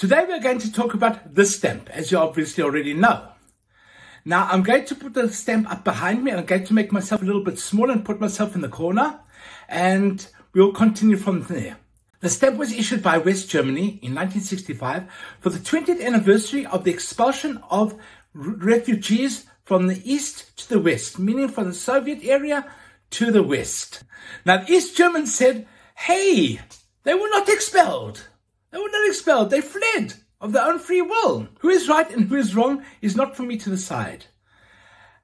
Today we're going to talk about this stamp, as you obviously already know. Now I'm going to put the stamp up behind me I'm going to make myself a little bit smaller and put myself in the corner and we'll continue from there. The stamp was issued by West Germany in 1965 for the 20th anniversary of the expulsion of refugees from the east to the west, meaning from the Soviet area to the west. Now the East Germans said, hey, they were not expelled. They were not expelled. They fled of their own free will. Who is right and who is wrong is not for me to decide.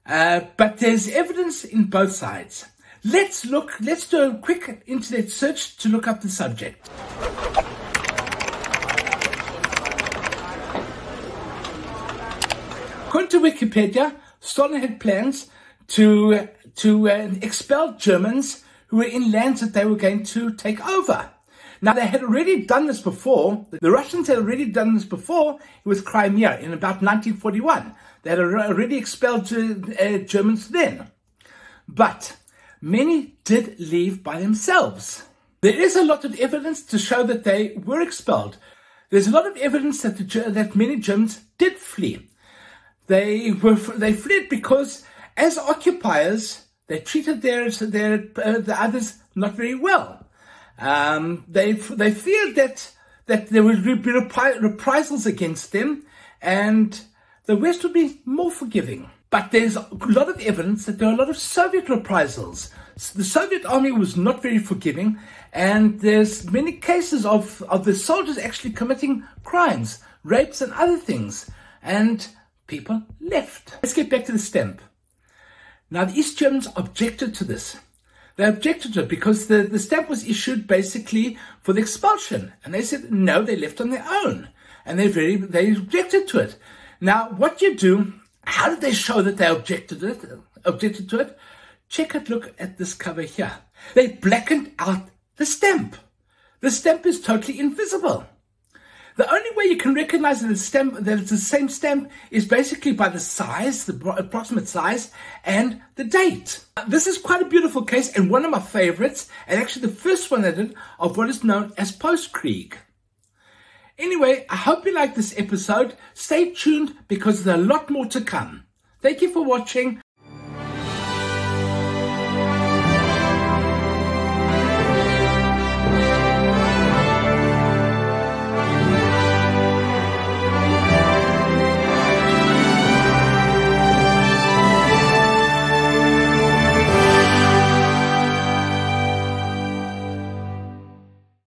Uh, but there's evidence in both sides. Let's look, let's do a quick internet search to look up the subject. According to Wikipedia, Stalin had plans to, to uh, expel Germans who were in lands that they were going to take over. Now, they had already done this before. The Russians had already done this before with Crimea in about 1941. They had already expelled uh, Germans then. But many did leave by themselves. There is a lot of evidence to show that they were expelled. There's a lot of evidence that, the, that many Germans did flee. They were they fled because as occupiers they treated their their uh, the others not very well. Um, they they feared that that there would be reprisals against them, and the West would be more forgiving. But there's a lot of evidence that there are a lot of Soviet reprisals. The Soviet army was not very forgiving, and there's many cases of, of the soldiers actually committing crimes, rapes, and other things. And people left. Let's get back to the stamp. Now, the East Germans objected to this. They objected to it because the, the stamp was issued basically for the expulsion. And they said, no, they left on their own. And they very, they objected to it. Now, what you do, how did they show that they objected to it, objected to it? Check it, look at this cover here. They blackened out the stamp. The stamp is totally invisible. The only way you can recognize it's, stamp, that it's the same stamp is basically by the size, the approximate size, and the date. This is quite a beautiful case and one of my favorites, and actually the first one I did of what is known as Postkrieg. Anyway, I hope you liked this episode. Stay tuned because there's a lot more to come. Thank you for watching.